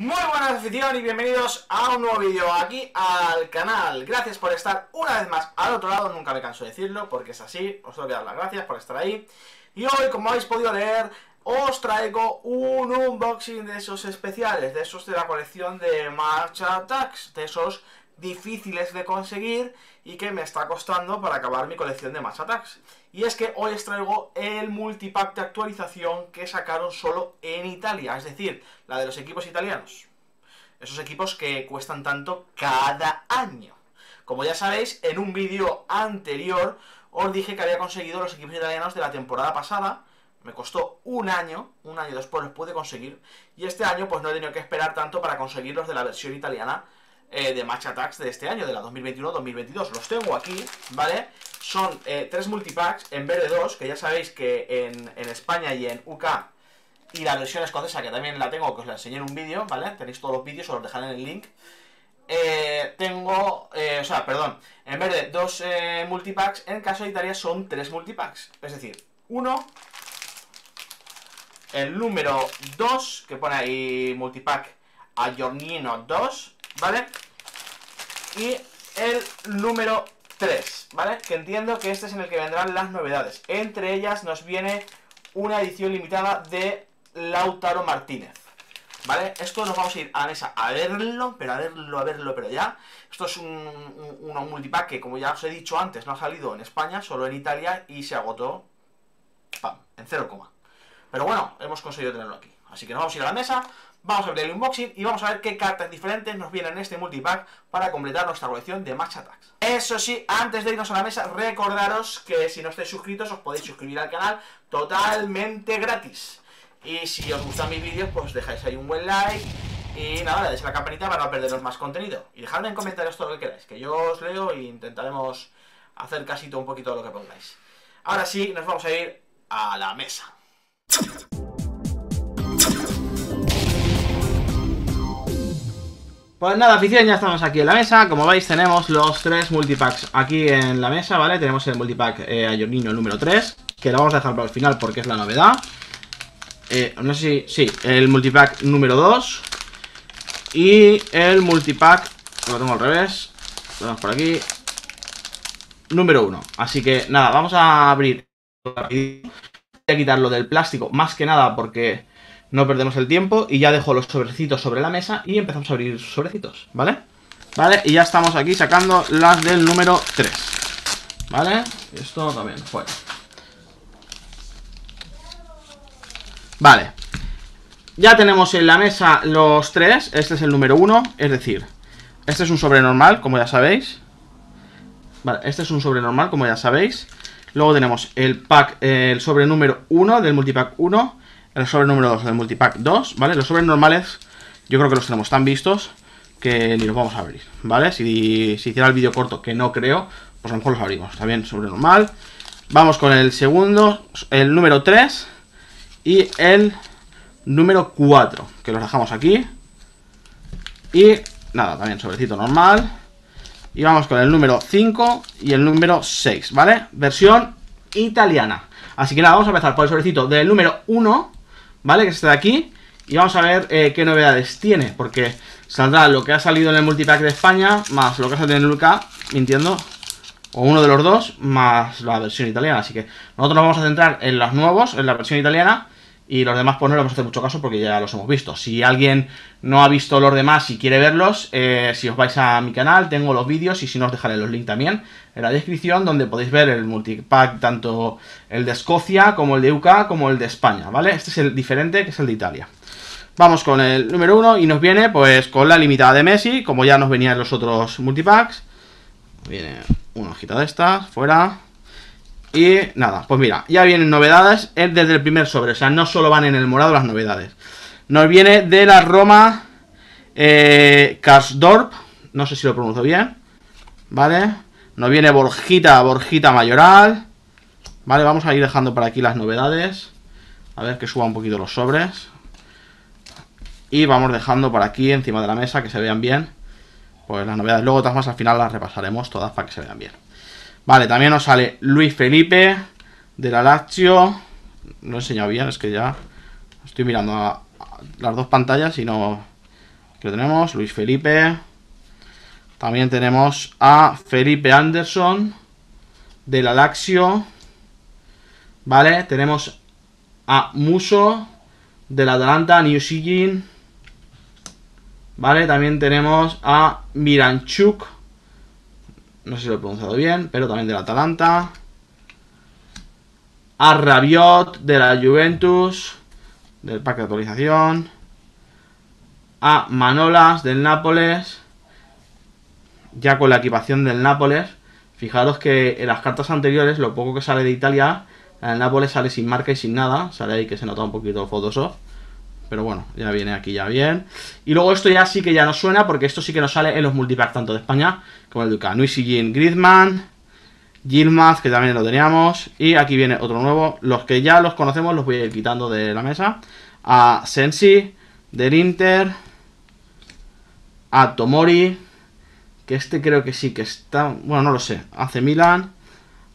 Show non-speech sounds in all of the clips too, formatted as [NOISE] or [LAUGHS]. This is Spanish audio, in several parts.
Muy buenas afición y bienvenidos a un nuevo vídeo aquí al canal Gracias por estar una vez más al otro lado, nunca me canso de decirlo porque es así Os tengo que dar las gracias por estar ahí Y hoy, como habéis podido leer, os traigo un unboxing de esos especiales De esos de la colección de March Attacks De esos difíciles de conseguir y que me está costando para acabar mi colección de Match Attacks. Y es que hoy os traigo el multipack de actualización que sacaron solo en Italia, es decir, la de los equipos italianos. Esos equipos que cuestan tanto cada año. Como ya sabéis, en un vídeo anterior os dije que había conseguido los equipos italianos de la temporada pasada. Me costó un año, un año después los pude conseguir. Y este año pues no he tenido que esperar tanto para conseguir los de la versión italiana eh, de Match Attacks de este año, de la 2021-2022. Los tengo aquí, ¿vale? Son eh, tres multipacks en vez de dos, que ya sabéis que en, España y en UK y la versión escocesa, que también la tengo, que os la enseñé en un vídeo, ¿vale? Tenéis todos los vídeos, os los dejaré en el link. Eh, tengo, o sea, perdón, en vez de dos multipacks, en caso de Italia son tres multipacks. Es decir, uno, el número 2, que pone ahí multipack a Giornino 2, ¿vale? Y el número 3, ¿vale? Que entiendo que este es en el que vendrán las novedades. Entre ellas nos viene una edición limitada de Lautaro Martínez. ¿Vale? Esto nos vamos a ir a mesa a verlo, pero a verlo, a verlo, pero ya. Esto es un, un, multipack que, como ya os he dicho antes, no ha salido en España, solo en Italia, y se agotó, ¡pam!, en 0, pero bueno, hemos conseguido tenerlo aquí. Así que nos vamos a ir a la mesa, vamos a abrir el unboxing y vamos a ver qué cartas diferentes nos vienen en este multipack para completar nuestra colección de Match Attacks. Eso sí, antes de irnos a la mesa, recordaros que si no estáis suscritos os podéis suscribir al canal totalmente gratis. Y si os gustan mis vídeos, pues dejáis ahí un buen like y nada, le dais a la campanita para no perderos más contenido. Y dejadme en comentarios todo lo que queráis, que yo os leo e intentaremos hacer casi todo un poquito de lo que pongáis. Ahora sí, nos vamos a ir a la mesa. Pues nada, afición, ya estamos aquí en la mesa. Como veis, tenemos los tres multipacks aquí en la mesa, ¿vale? Tenemos el multipack eh, número 3, que lo vamos a dejar para el final porque es la novedad. Eh, no sé si... Sí, el multipack número 2. Y el multipack... Lo tengo al revés. Lo tenemos por aquí. Número 1. Así que nada, vamos a abrir... Voy a quitarlo del plástico, más que nada porque no perdemos el tiempo y ya dejo los sobrecitos sobre la mesa y empezamos a abrir sobrecitos, ¿vale? Vale, y ya estamos aquí sacando las del número 3 ¿Vale? Esto también, fuera Vale Ya tenemos en la mesa los tres Este es el número 1, es decir Este es un sobre normal, como ya sabéis Vale, este es un sobre normal, como ya sabéis Luego tenemos el pack, el sobre número 1 del multipack 1 el sobre número 2 del multipack 2, ¿vale? Los sobres normales yo creo que los tenemos tan vistos que ni los vamos a abrir, ¿vale? Si, si hiciera el vídeo corto, que no creo, pues a lo mejor los abrimos. También sobre normal. Vamos con el segundo, el número 3 y el número 4, que los dejamos aquí. Y nada, también sobrecito normal. Y vamos con el número 5 y el número 6, ¿vale? Versión italiana. Así que nada, vamos a empezar por el sobrecito del número 1 ¿vale? Que está de aquí. Y vamos a ver eh, qué novedades tiene, porque saldrá lo que ha salido en el multipack de España, más lo que ha salido en el UK, mintiendo, o uno de los dos, más la versión italiana. Así que nosotros nos vamos a centrar en los nuevos, en la versión italiana, y los demás pues no le vamos a hacer mucho caso porque ya los hemos visto. Si alguien no ha visto los demás y quiere verlos, eh, si os vais a mi canal tengo los vídeos y si no os dejaré los links también en la descripción donde podéis ver el multipack tanto el de Escocia como el de UK como el de España, ¿vale? Este es el diferente que es el de Italia. Vamos con el número 1 y nos viene pues con la limitada de Messi, como ya nos venían los otros multipacks. Viene una hojita de estas, fuera. Y nada, pues mira, ya vienen novedades desde el primer sobre, o sea, no solo van en el morado las novedades. Nos viene de la Roma eh, Karsdorp, no sé si lo pronuncio bien, ¿vale? Nos viene Borjita, Borjita Mayoral, ¿vale? Vamos a ir dejando por aquí las novedades, a ver que suba un poquito los sobres. Y vamos dejando por aquí encima de la mesa que se vean bien, pues las novedades. Luego, todas más al final las repasaremos todas para que se vean bien. Vale, también nos sale Luis Felipe de la Lazio. No he enseñado bien, es que ya estoy mirando las dos pantallas y no, Aquí lo tenemos, Luis Felipe. También tenemos a Felipe Anderson del Alaxio. Vale, tenemos a Muso del Atalanta, New Sigin. Vale, también tenemos a Miranchuk. No sé si lo he pronunciado bien, pero también del Atalanta. A Rabiot de la Juventus, del pack de actualización. A Manolas del Nápoles ya con la equipación del Nápoles. Fijaros que en las cartas anteriores, lo poco que sale de Italia, el Nápoles sale sin marca y sin nada. Sale ahí que se nota un poquito Photoshop. Pero bueno, ya viene aquí ya bien. Y luego esto ya sí que ya no suena, porque esto sí que nos sale en los multipacks tanto de España como el Duca. Nuisi Jean Griezmann, Gilmaz, que también lo teníamos. Y aquí viene otro nuevo. Los que ya los conocemos los voy a ir quitando de la mesa. A Sensi, del Inter. A Tomori, que este creo que sí que está, bueno, no lo sé, hace Milan,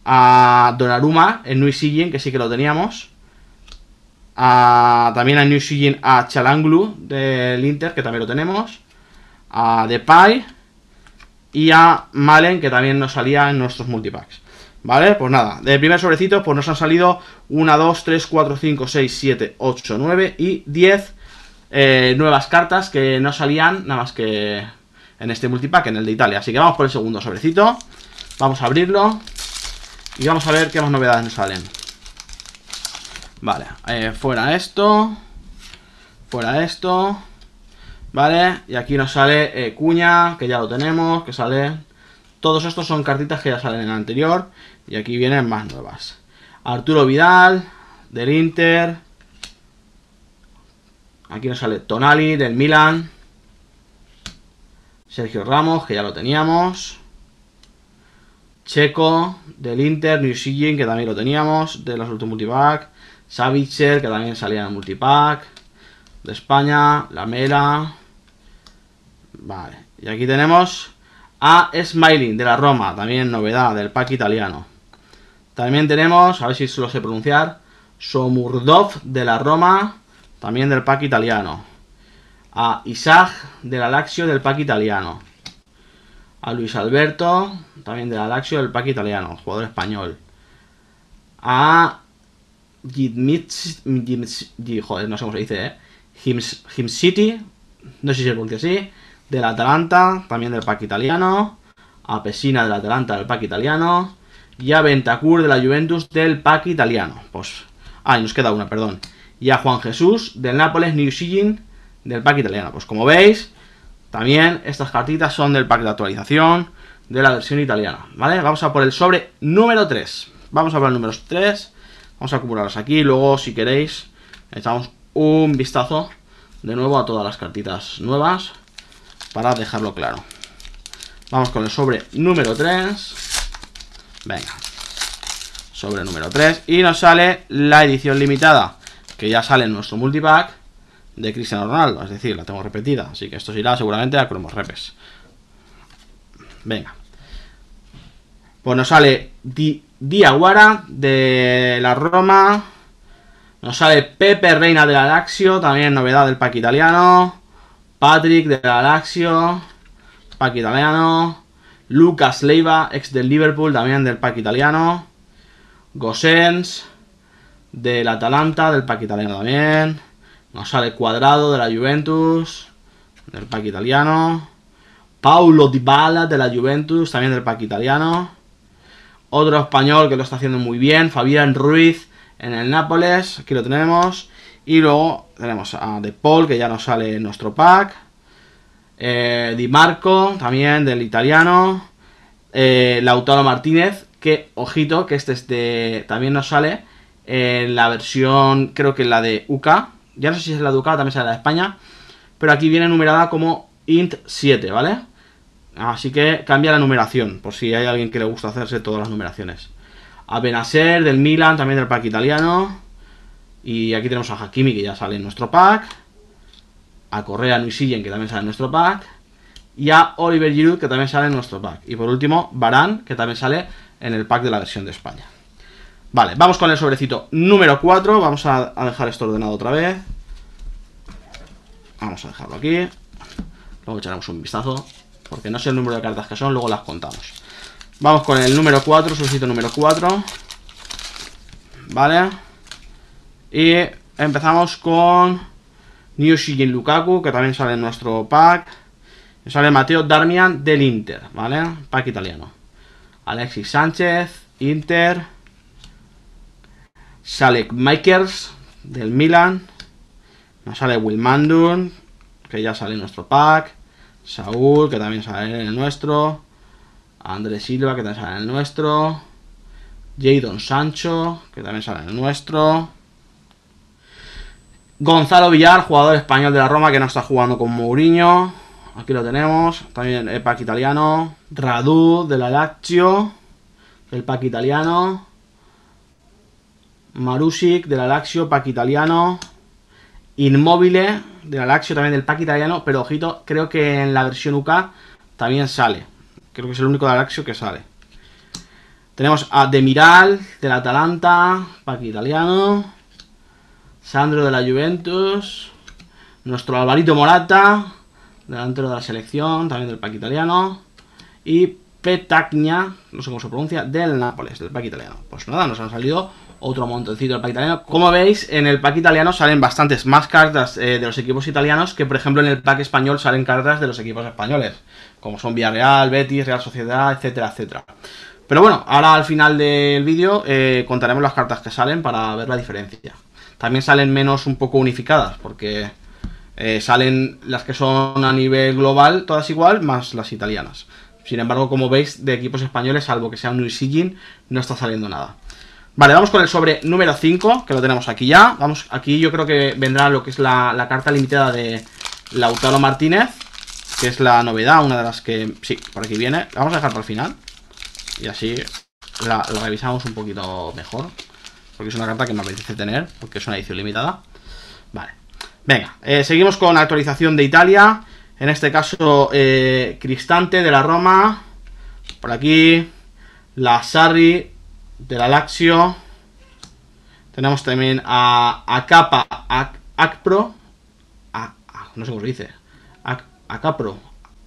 a Donnarumma en New Sigin, que sí que lo teníamos, a, también a New Sigin a Chalanglu del Inter, que también lo tenemos, a Depay y a Malen, que también nos salía en nuestros multipacks. ¿Vale? Pues nada, de primer sobrecito, pues nos han salido 1, 2, 3, 4, 5, 6, 7, 8, 9 y 10 eh, nuevas cartas que no salían nada más que en este multipack, en el de Italia. Así que vamos por el segundo sobrecito. Vamos a abrirlo. Y vamos a ver qué más novedades nos salen. Vale, eh, fuera esto. Fuera esto. Vale, y aquí nos sale eh, Cuña, que ya lo tenemos, que sale... Todos estos son cartitas que ya salen en el anterior. Y aquí vienen más nuevas. Arturo Vidal, del Inter. Aquí nos sale Tonali, del Milan. Sergio Ramos, que ya lo teníamos. Checo, del Inter, New Sigin, que también lo teníamos, de los últimos multipack. Savitzer, que también salía en el multipack. De España, La Mera. Vale, y aquí tenemos a Smiling, de la Roma, también novedad, del pack italiano. También tenemos, a ver si lo sé pronunciar, Somurdov, de la Roma, también del pack italiano a Isaac del Alaxio del pack italiano. A Luis Alberto, también del Alaxio del pack italiano, jugador español. A joder, no sé cómo se dice, ¿eh? Him, City, no sé si se pronuncia así, del Atalanta, también del pack italiano. A Pesina del Atalanta del pack italiano. Y a Ventacur de la Juventus del pack italiano. Pues, ah, nos queda una, perdón. Y a Juan Jesús del Nápoles New Sigin del pack italiano. Pues como veis, también estas cartitas son del pack de actualización de la versión italiana, ¿vale? Vamos a por el sobre número 3. Vamos a por el número 3. Vamos a acumularlos aquí. Luego, si queréis, echamos un vistazo de nuevo a todas las cartitas nuevas para dejarlo claro. Vamos con el sobre número 3. Venga. Sobre número 3. Y nos sale la edición limitada, que ya sale en nuestro multipack de Cristiano Ronaldo, es decir, la tengo repetida, así que esto se irá seguramente a cromos repes. Venga. Pues nos sale Di Diaguara de la Roma. Nos sale Pepe Reina del Alaxio, también novedad del pack italiano. Patrick del Alaxio, pack italiano. Lucas Leiva, ex del Liverpool, también del pack italiano. Gosens del Atalanta, del pack italiano también. Nos sale Cuadrado de la Juventus, del pack italiano. Paulo Dybala de la Juventus, también del pack italiano. Otro español que lo está haciendo muy bien, Fabián Ruiz en el Nápoles, aquí lo tenemos. Y luego tenemos a De Paul, que ya nos sale en nuestro pack. Eh, Di Marco, también del italiano. Eh, Lautaro Martínez, que, ojito, que este es de, también nos sale en la versión, creo que la de UK, ya no sé si es la Ducada, también es la de España. Pero aquí viene numerada como int 7, ¿vale? Así que cambia la numeración, por si hay alguien que le gusta hacerse todas las numeraciones. A Benacer del Milan, también del pack italiano. Y aquí tenemos a Hakimi, que ya sale en nuestro pack. A Correa Nuisillen, que también sale en nuestro pack. Y a Oliver Giroud, que también sale en nuestro pack. Y por último, Barán, que también sale en el pack de la versión de España. Vale, vamos con el sobrecito número 4. Vamos a, dejar esto ordenado otra vez. Vamos a dejarlo aquí. Luego echaremos un vistazo. Porque no sé el número de cartas que son, luego las contamos. Vamos con el número 4, solicito número 4. Vale. Y empezamos con New Shijin Lukaku, que también sale en nuestro pack. Sale Mateo Darmian del Inter, ¿vale? Pack italiano. Alexis Sánchez, Inter. Sale Makers del Milan. Nos sale Wilmandun, que ya sale en nuestro pack. Saúl, que también sale en el nuestro. Andrés Silva, que también sale en el nuestro. Jadon Sancho, que también sale en el nuestro. Gonzalo Villar, jugador español de la Roma, que no está jugando con Mourinho. Aquí lo tenemos. También el pack italiano. Radu, de la Lazio. El pack italiano. Marusic, de la Lazio, pack italiano. Inmóvil de la también del pack italiano. Pero ojito, creo que en la versión UK también sale. Creo que es el único de la Lazio que sale. Tenemos a Demiral, del Atalanta, pack italiano. Sandro de la Juventus. Nuestro Alvarito Morata, delantero de la selección, también del pack italiano. Y Petagna, no sé cómo se pronuncia, del Nápoles, del pack italiano. Pues nada, nos han salido otro montoncito del pack italiano. Como veis, en el pack italiano salen bastantes más cartas eh, de los equipos italianos que, por ejemplo, en el pack español salen cartas de los equipos españoles, como son Villarreal, Betis, Real Sociedad, etcétera, etcétera. Pero bueno, ahora al final del vídeo eh, contaremos las cartas que salen para ver la diferencia. También salen menos un poco unificadas, porque eh, salen las que son a nivel global, todas igual, más las italianas. Sin embargo, como veis, de equipos españoles, salvo que sea un Sigin, no está saliendo nada. Vale, vamos con el sobre número 5, que lo tenemos aquí ya. Vamos, aquí yo creo que vendrá lo que es la, carta limitada de Lautaro Martínez, que es la novedad, una de las que... Sí, por aquí viene. La vamos a dejar para el final. Y así la, revisamos un poquito mejor. Porque es una carta que me apetece tener, porque es una edición limitada. Vale. Venga, eh, seguimos con la actualización de Italia. En este caso, eh, Cristante de la Roma. Por aquí, la Sarri de la Lazio. Tenemos también a Acapa Acpro. no sé cómo se dice. Acapro.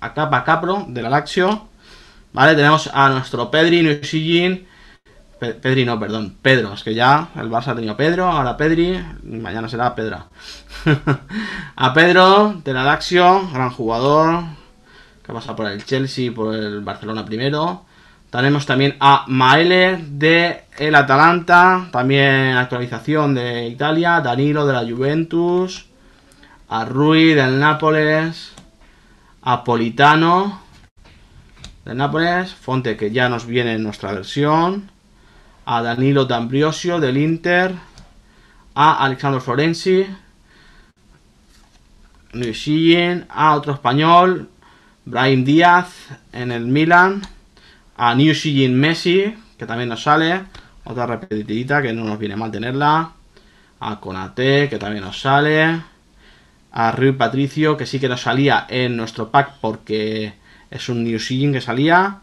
Acapa Capro de la Lazio. Vale, tenemos a nuestro Pedri Nusigin. Pedri no, perdón, Pedro, es que ya el Barça ha tenido Pedro, ahora Pedri, mañana será Pedra. [LAUGHS] a Pedro de la Lazio, gran jugador, que ha pasado por el Chelsea, por el Barcelona primero. Tenemos también a Maele de el Atalanta, también actualización de Italia, Danilo de la Juventus, a Rui del Nápoles, a Politano del Nápoles, Fonte que ya nos viene en nuestra versión, a Danilo D'Ambriosio del Inter, a Alexandro Florenzi, Luis a otro español, Brahim Díaz en el Milan, a New Messi, que también nos sale, otra repetidita que no nos viene mal tenerla, a Conate, que también nos sale, a Rui Patricio, que sí que nos salía en nuestro pack porque es un New que salía,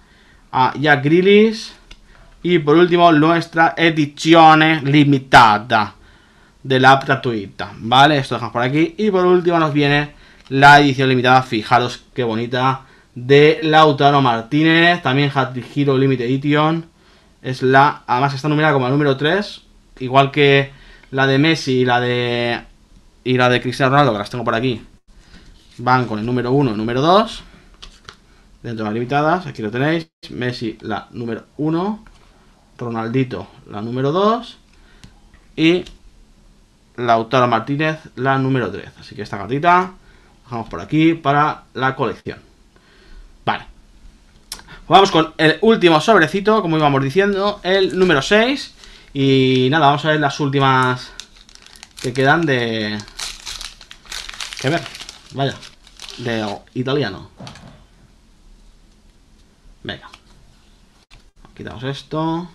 a Jack Grillis, y por último, nuestra edición limitada de la app gratuita. ¿Vale? Esto dejamos por aquí. Y por último nos viene la edición limitada. Fijaros qué bonita. De Lautaro Martínez. También Hat Hero Limited Edition. Es la. Además está numerada como el número 3. Igual que la de Messi y la de. Y la de Cristiano Ronaldo, que las tengo por aquí. Van con el número 1 y número 2. Dentro de las limitadas. Aquí lo tenéis. Messi la número 1. Ronaldito la número 2 y Lautaro Martínez la número 3. Así que esta cartita dejamos por aquí para la colección. Vale. Vamos con el último sobrecito, como íbamos diciendo, el número 6. Y nada, vamos a ver las últimas que quedan de... Que ver, vaya, de italiano. Venga. Quitamos esto.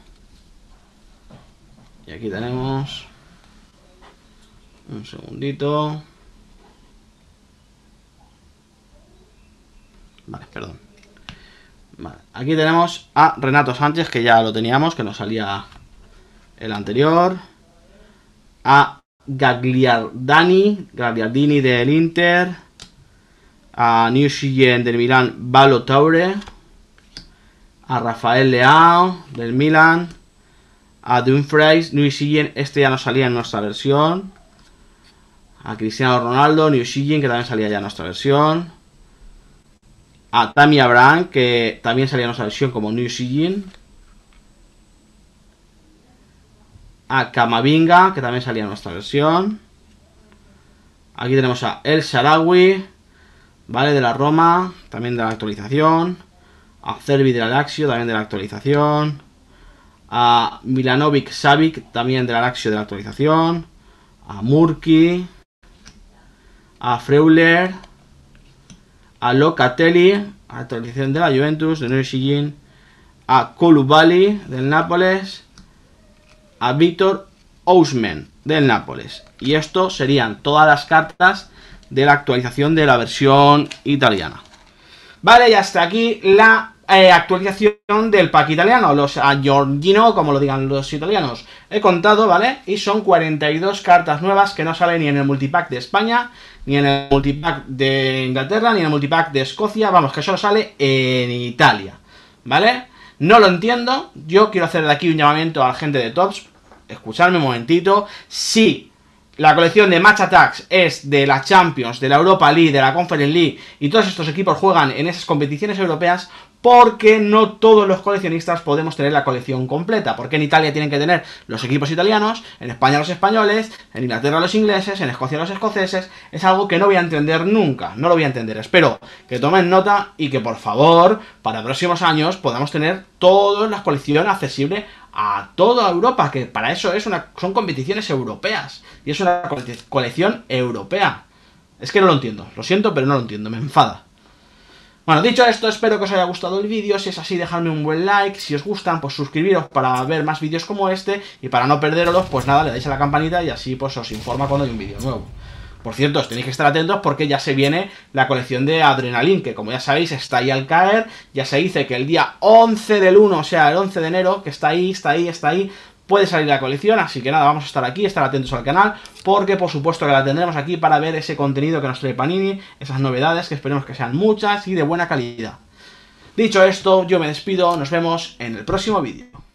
Y aquí tenemos... Un segundito. Vale, perdón. Vale, aquí tenemos a Renato Sánchez, que ya lo teníamos, que nos salía el anterior. A Gagliardani, Gagliardini del Inter. a New Shingen del Milan, Balo Taure, a Rafael Leao del Milan, a Dumfries, New Shingen, este ya no salía en nuestra versión, a Cristiano Ronaldo, New Shingen, que también salía ya en nuestra versión, a Tammy Abraham, que también salía en nuestra versión como New Shingen, a Kamavinga, que también salía en nuestra versión, aquí tenemos a El Sharawi, ¿vale? De la Roma, también de la actualización. A Cervi de la Laxio, también de la actualización. A Milanovic Savic, también de la Laxio de la actualización. A Murki. A Freuler. A Locatelli, actualización de la Juventus, de New A Kolubali, del Nápoles. A Víctor Ousmen, del Nápoles. Y esto serían todas las cartas de la actualización de la versión italiana. Vale, y hasta aquí la eh, actualización del pack italiano, los Giorgino, como lo digan los italianos. He contado, ¿vale? Y son 42 cartas nuevas que no salen ni en el multipack de España, ni en el multipack de Inglaterra, ni en el multipack de Escocia, vamos, que solo sale en Italia, ¿vale? No lo entiendo, yo quiero hacer de aquí un llamamiento a la gente de Tops, escucharme un momentito, si la colección de Match Attacks es de la Champions, de la Europa League, de la Conference League y todos estos equipos juegan en esas competiciones europeas porque no todos los coleccionistas podemos tener la colección completa. Porque en Italia tienen que tener los equipos italianos, en España los españoles, en Inglaterra los ingleses, en Escocia los escoceses. Es algo que no voy a entender nunca, no lo voy a entender. Espero que tomen nota y que por favor, para próximos años, podamos tener todas las colecciones accesibles a toda Europa, que para eso es son competiciones europeas y es una colección europea. Es que no lo entiendo, lo siento, pero no lo entiendo, me enfada. Bueno, dicho esto, espero que os haya gustado el vídeo, si es así dejadme un buen like, si os gustan pues suscribiros para ver más vídeos como este y para no perderos pues nada, le dais a la campanita y así pues os informa cuando hay un vídeo nuevo. Por cierto, os tenéis que estar atentos porque ya se viene la colección de Adrenalin, que como ya sabéis está ahí al caer. Ya se dice que el día 11 del 1, o sea, el 11 de enero, que está ahí, está ahí, está ahí, puede salir la colección. Así que nada, vamos a estar aquí, estar atentos al canal, porque por supuesto que la tendremos aquí para ver ese contenido que nos trae Panini, esas novedades que esperemos que sean muchas y de buena calidad. Dicho esto, yo me despido, nos vemos en el próximo vídeo.